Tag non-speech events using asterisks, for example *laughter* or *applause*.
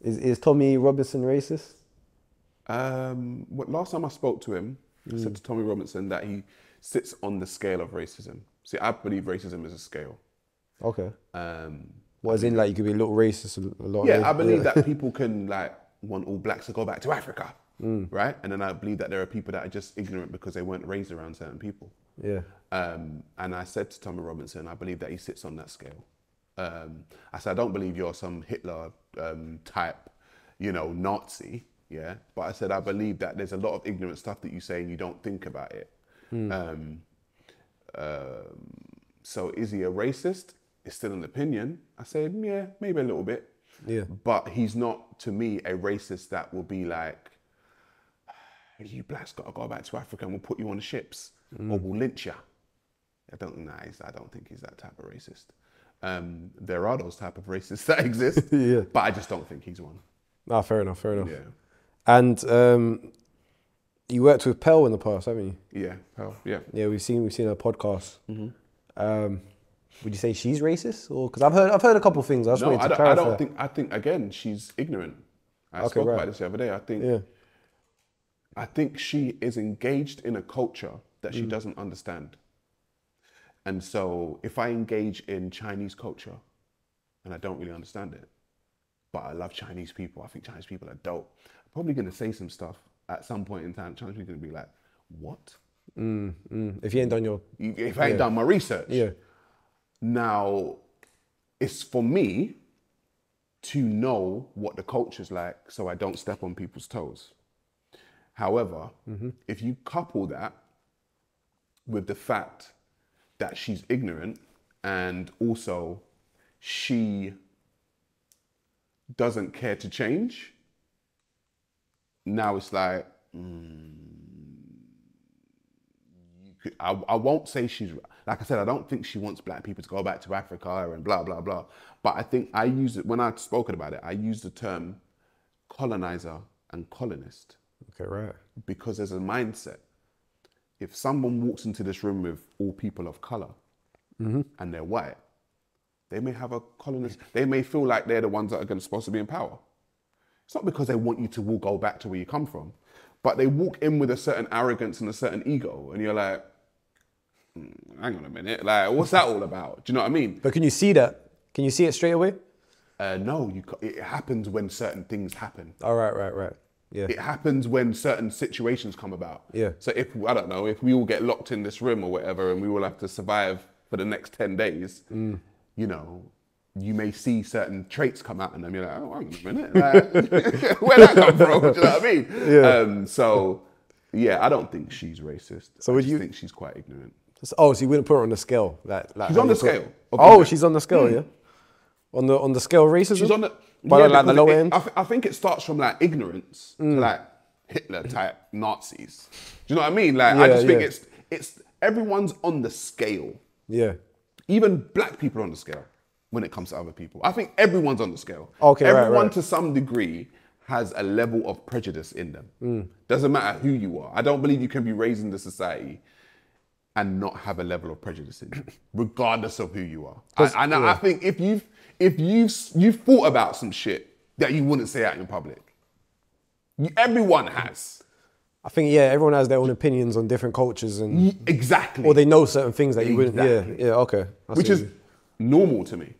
Is is Tommy Robinson racist? Um, what, last time I spoke to him, I said to Tommy Robinson that he sits on the scale of racism. See, I believe racism is a scale. Okay. Um, What as in like you could be a little racist a lot. yeah, I believe that *laughs* people can like want all blacks to go back to Africa, right? And then I believe that there are people that are just ignorant because they weren't raised around certain people. Yeah. Um, and I said to Tommy Robinson, I believe that he sits on that scale. Um, I said, I don't believe you're some Hitler um, type, you know, Nazi, yeah. But I said, I believe that there's a lot of ignorant stuff that you say and you don't think about it. Um, um, so is he a racist? It's still an opinion. I said, yeah, maybe a little bit. Yeah. But he's not, to me, a racist that will be like, you blacks got to go back to Africa and we'll put you on the ships or we'll lynch you. I don't know. I don't think he's that type of racist. Um, there are those type of racists *laughs* that exist, *laughs* Yeah. but I just don't think he's one. Nah, fair enough, fair enough. Yeah, And um, you worked with Pearl in the past, haven't you? yeah, Pearl. yeah. Yeah, we've seen we've seen her podcast. Mm-hmm. Um, would you say she's racist, or because I've heard I've heard a couple of things. I just No, wanted I to don't, I don't think. I think again, she's ignorant. I Okay, spoke right. about this the other day. I think. Yeah. I think she is engaged in a culture that Mm. she doesn't understand. And so if I engage in Chinese culture and I don't really understand it, but I love Chinese people, I think Chinese people are dope. I'm probably gonna say some stuff at some point in time. Chinese people are gonna be like, what? Mm, mm. If you ain't done your If I ain't Yeah. done my research. yeah, Now, it's for me to know what the culture's like so I don't step on people's toes. However, if you couple that with the fact that she's ignorant and also she doesn't care to change, now it's like, mm, could- I, I won't say she's like I said. I don't think she wants black people to go back to Africa and blah blah blah. But I think I use it when I've spoken about it. I use the term colonizer and colonist okay, right. because there's a mindset. If someone walks into this room with all people of color and they're white, they may have a colonist. They may feel like they're the ones that are going to supposed to be in power. It's not because they want you to all go back to where you come from, but they walk in with a certain arrogance and a certain ego, and you're like, "Hmm, hang on a minute, like what's that all about? Do you know what I mean? But can you see that? Can you see it straight away? Uh, no, you. It happens when certain things happen. All right, right, right. Yeah, It happens when certain situations come about. Yeah. So if I don't know, if we all get locked in this room or whatever, and we all have to survive for the next ten days, Mm. you know, you may see certain traits come out in them. You're like, oh, on a minute, *laughs* like, *laughs* where that come from? *laughs* Do you know what I mean? Yeah. Um, so yeah, I don't think she's racist. So I would just you- think she's quite ignorant? Oh, so you wouldn't put her on the scale? Like, like She's on the scale of Oh, she's on the scale, yeah. On the on the scale of racism. She's on the. But yeah, like the low it- end. Mm. I, th- I think it starts from like ignorance to like Hitler type Nazis. Do you know what I mean? Like I just think yeah. it's it's everyone's on the scale. yeah. Even black people are on the scale when it comes to other people. I think everyone's on the scale. Okay, right, Everyone right. to some degree has a level of prejudice in them. Mm. Doesn't matter who you are. I don't believe you can be raised in the society and not have a level of prejudice in you, *coughs* regardless of who you are. I, and I think if you've if you've you've thought about some shit that you wouldn't say out in public, you, everyone has. I think yeah, everyone has their own opinions on different cultures and Exactly. or they know certain things that you wouldn't. Yeah, yeah. Okay. Which is normal to me.